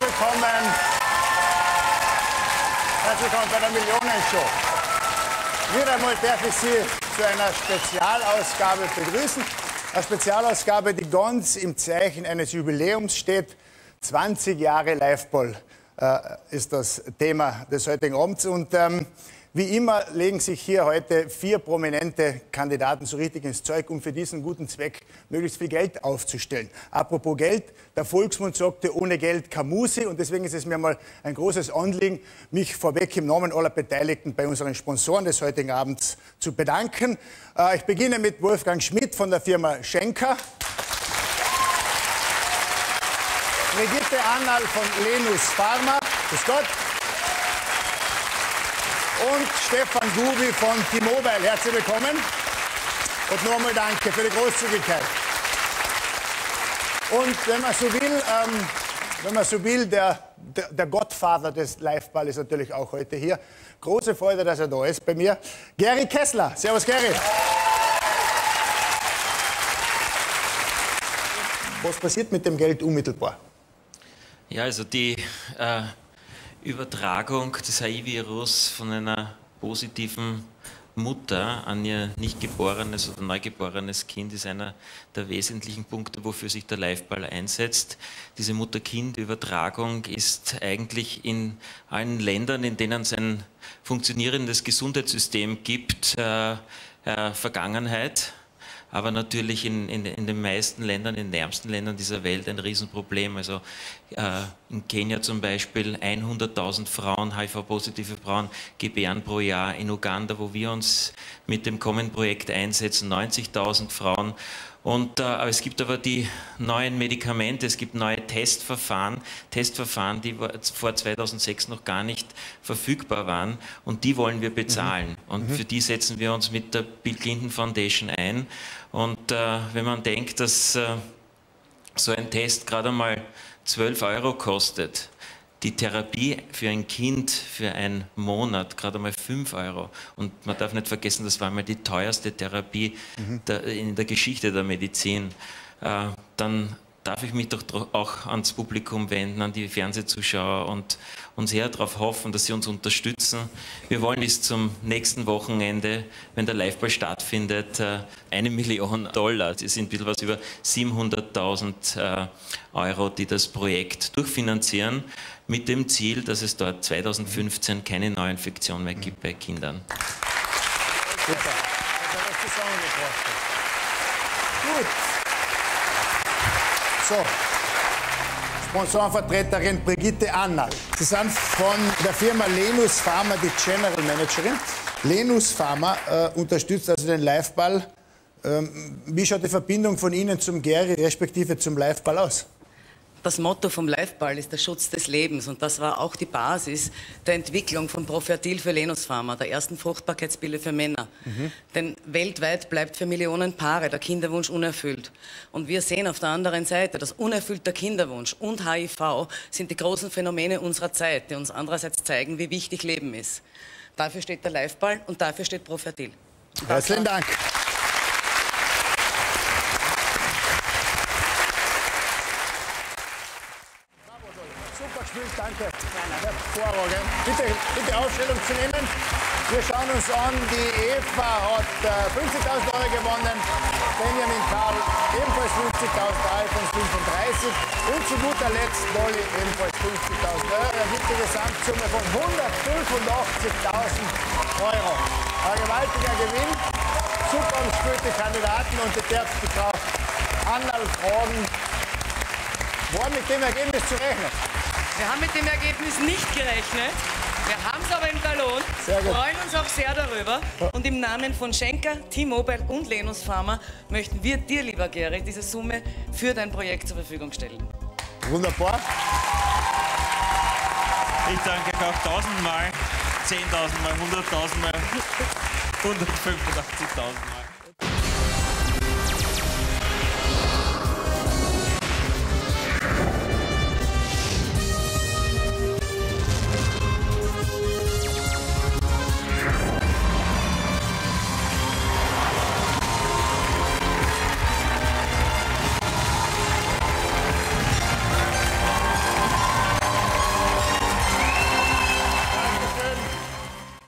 willkommen. Herzlich willkommen bei der Millionenshow. Wieder einmal darf ich Sie zu einer Spezialausgabe begrüßen. Eine Spezialausgabe, die ganz im Zeichen eines Jubiläums steht. 20 Jahre Liveball äh, ist das Thema des heutigen Abends. Und ähm, wie immer legen sich hier heute vier prominente Kandidaten so richtig ins Zeug, um für diesen guten Zweck möglichst viel Geld aufzustellen. Apropos Geld, der Volksmund sagte, ohne Geld kein Musi und deswegen ist es mir mal ein großes Anliegen, mich vorweg im Namen aller Beteiligten bei unseren Sponsoren des heutigen Abends zu bedanken. Äh, ich beginne mit Wolfgang Schmidt von der Firma Schenker. Brigitte Annal von Lenus Pharma. Grüß Gott und Stefan Gubi von T-Mobile. Herzlich willkommen und nochmal danke für die Großzügigkeit. Und wenn man so will, ähm, wenn man so will, der, der, der Gottvater des Liveball ist natürlich auch heute hier. Große Freude, dass er da ist bei mir. Gary Kessler. Servus, Gary. Was passiert mit dem Geld unmittelbar? Ja, also die äh Übertragung des HIV-Virus von einer positiven Mutter an ihr nicht geborenes oder neugeborenes Kind ist einer der wesentlichen Punkte, wofür sich der Liveball einsetzt. Diese Mutter-Kind-Übertragung ist eigentlich in allen Ländern, in denen es ein funktionierendes Gesundheitssystem gibt, äh, äh, Vergangenheit aber natürlich in, in, in, den meisten Ländern, in den ärmsten Ländern dieser Welt ein Riesenproblem. Also äh, in Kenia zum Beispiel 100.000 Frauen, HIV-positive Frauen gebären pro Jahr. In Uganda, wo wir uns mit dem Common-Projekt einsetzen, 90.000 Frauen. Und äh, es gibt aber die neuen Medikamente, es gibt neue Testverfahren, Testverfahren, die vor 2006 noch gar nicht verfügbar waren und die wollen wir bezahlen. Mhm. Und mhm. für die setzen wir uns mit der Bill Clinton Foundation ein. Und äh, wenn man denkt, dass äh, so ein Test gerade einmal 12 Euro kostet, die Therapie für ein Kind für einen Monat gerade mal 5 Euro. Und man darf nicht vergessen, das war mal die teuerste Therapie mhm. der, in der Geschichte der Medizin. Äh, dann darf ich mich doch auch ans Publikum wenden, an die Fernsehzuschauer und, und sehr darauf hoffen, dass sie uns unterstützen. Wir wollen bis zum nächsten Wochenende, wenn der Liveball stattfindet, äh, eine Million Dollar, das sind ein bisschen was über 700.000 äh, Euro, die das Projekt durchfinanzieren, mit dem Ziel, dass es dort 2015 keine Neuinfektion mehr gibt bei Kindern. Super. Gut. So. Sponsorenvertreterin Brigitte Anna. Sie sind von der Firma Lenus Pharma die General Managerin. Lenus Pharma äh, unterstützt also den Liveball. Ähm, wie schaut die Verbindung von Ihnen zum Gary respektive zum Liveball aus? Das Motto vom Liveball ist der Schutz des Lebens und das war auch die Basis der Entwicklung von Profertil für Lenus Pharma, der ersten Fruchtbarkeitspille für Männer. Mhm. Denn weltweit bleibt für Millionen Paare der Kinderwunsch unerfüllt. Und wir sehen auf der anderen Seite, dass unerfüllter Kinderwunsch und HIV sind die großen Phänomene unserer Zeit, die uns andererseits zeigen, wie wichtig Leben ist. Dafür steht der Liveball und dafür steht Profertil. Herzlichen Dank. Gespielt, danke. Hervorragend. Bitte, bitte Aufstellung zu nehmen. Wir schauen uns an, die Eva hat äh, 50.000 Euro gewonnen, Benjamin Karl ebenfalls 50.000, Alfons 35 und zu guter Letzt Dolly ebenfalls 50.000 Euro. Da gibt eine Gesamtsumme von 185.000 Euro. Ein gewaltiger Gewinn. Super umspülte Kandidaten und ich darf die Frau Annal fragen, war mit dem Ergebnis zu rechnen? Wir haben mit dem Ergebnis nicht gerechnet. Wir haben es aber im Talon. Sehr gut. freuen uns auch sehr darüber. Und im Namen von Schenker, T-Mobile und Lenus Pharma möchten wir dir, lieber Gary, diese Summe für dein Projekt zur Verfügung stellen. Wunderbar. Ich danke euch auch tausendmal, zehntausendmal, hunderttausendmal, hundertfünfundachtzigtausendmal.